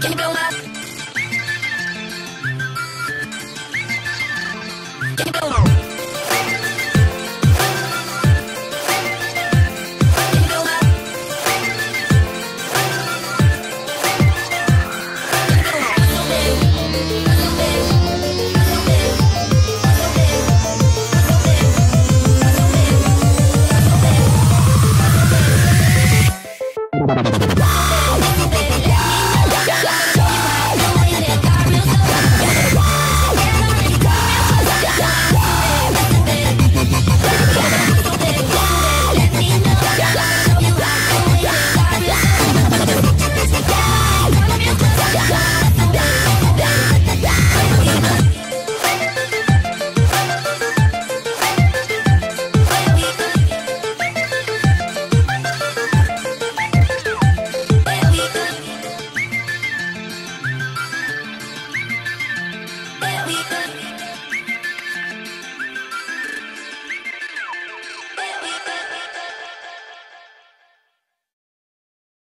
Can you blow my Can